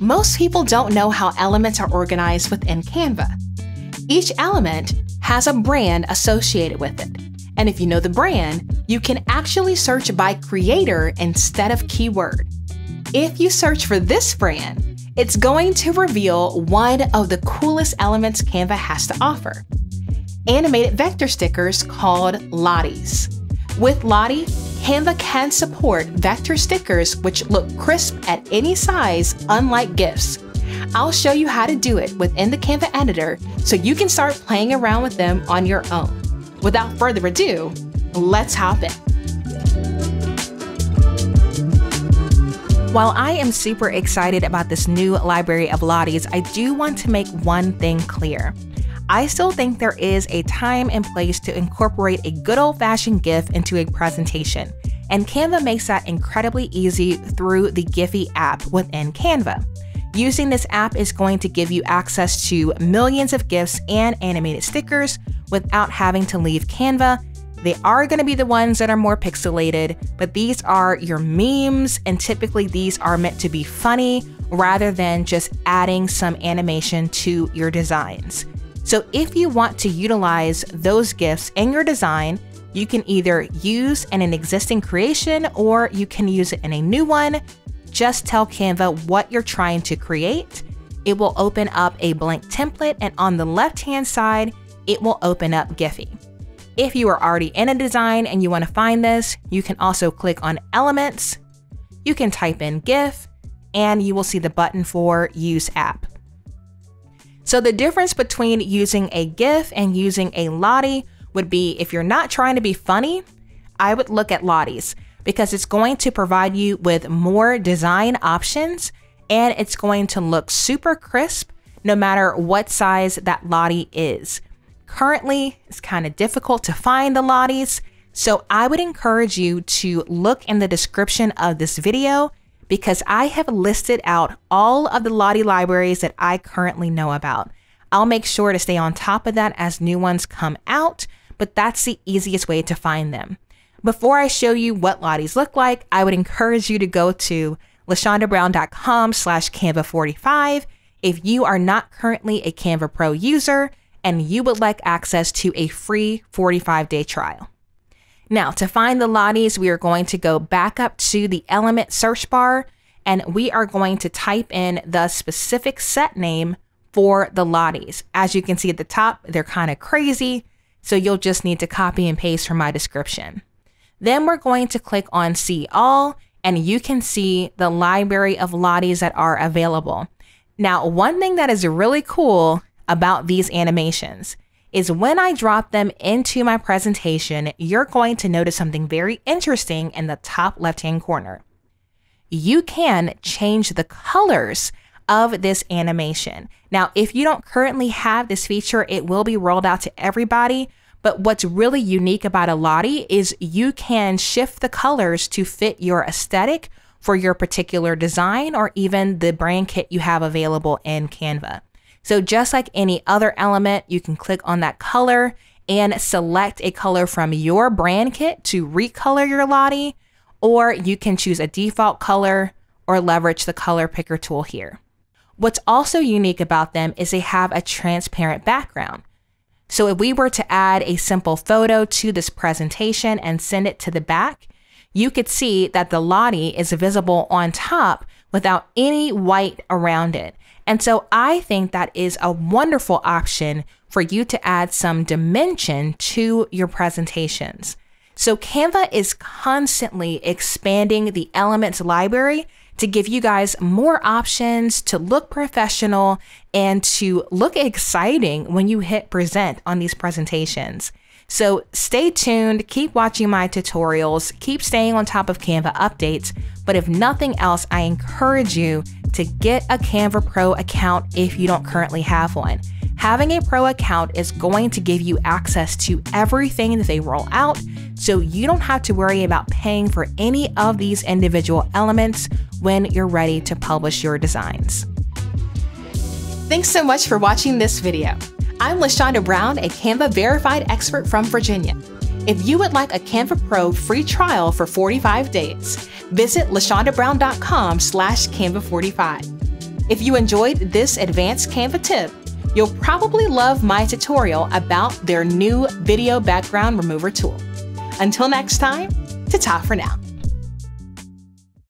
Most people don't know how elements are organized within Canva. Each element has a brand associated with it. And if you know the brand, you can actually search by creator instead of keyword. If you search for this brand, it's going to reveal one of the coolest elements Canva has to offer animated vector stickers called Lotties. With Lottie, Canva can support vector stickers which look crisp at any size, unlike GIFs. I'll show you how to do it within the Canva editor so you can start playing around with them on your own. Without further ado, let's hop in. While I am super excited about this new library of Lotties, I do want to make one thing clear. I still think there is a time and place to incorporate a good old fashioned GIF into a presentation, and Canva makes that incredibly easy through the Giphy app within Canva. Using this app is going to give you access to millions of GIFs and animated stickers without having to leave Canva. They are going to be the ones that are more pixelated, but these are your memes, and typically these are meant to be funny rather than just adding some animation to your designs. So if you want to utilize those GIFs in your design, you can either use in an existing creation or you can use it in a new one. Just tell Canva what you're trying to create. It will open up a blank template and on the left hand side, it will open up Giphy. If you are already in a design and you want to find this, you can also click on elements. You can type in GIF and you will see the button for use app. So the difference between using a GIF and using a Lottie would be if you're not trying to be funny, I would look at Lotties because it's going to provide you with more design options and it's going to look super crisp no matter what size that Lottie is. Currently, it's kind of difficult to find the Lotties, so I would encourage you to look in the description of this video because I have listed out all of the Lottie libraries that I currently know about. I'll make sure to stay on top of that as new ones come out, but that's the easiest way to find them. Before I show you what Lotties look like, I would encourage you to go to lashondabrown.com slash canva45 if you are not currently a Canva Pro user and you would like access to a free 45 day trial. Now, to find the Lotties, we are going to go back up to the element search bar and we are going to type in the specific set name for the Lotties. As you can see at the top, they're kind of crazy, so you'll just need to copy and paste from my description. Then we're going to click on See All, and you can see the library of Lotties that are available. Now, one thing that is really cool about these animations is when I drop them into my presentation, you're going to notice something very interesting in the top left hand corner. You can change the colors of this animation. Now, if you don't currently have this feature, it will be rolled out to everybody. But what's really unique about a Lottie is you can shift the colors to fit your aesthetic for your particular design or even the brand kit you have available in Canva. So just like any other element, you can click on that color and select a color from your brand kit to recolor your Lottie, or you can choose a default color or leverage the color picker tool here. What's also unique about them is they have a transparent background. So if we were to add a simple photo to this presentation and send it to the back, you could see that the Lottie is visible on top without any white around it. And so I think that is a wonderful option for you to add some dimension to your presentations. So Canva is constantly expanding the elements library to give you guys more options to look professional and to look exciting when you hit present on these presentations. So stay tuned, keep watching my tutorials, keep staying on top of Canva updates, but if nothing else, I encourage you to get a Canva Pro account if you don't currently have one. Having a pro account is going to give you access to everything that they roll out, so you don't have to worry about paying for any of these individual elements when you're ready to publish your designs. Thanks so much for watching this video. I'm LaShonda Brown, a Canva verified expert from Virginia. If you would like a Canva Pro free trial for 45 days, visit lashondabrown.com slash canva45. If you enjoyed this advanced Canva tip, you'll probably love my tutorial about their new video background remover tool. Until next time, ta-ta for now.